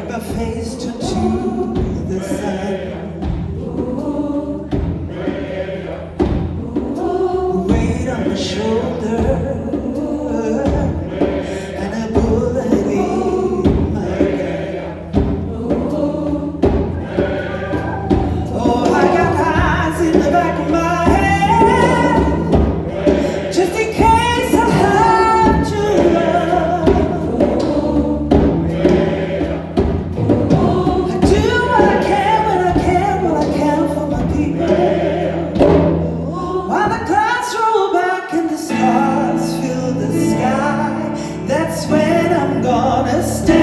her face to two the side. gonna stay.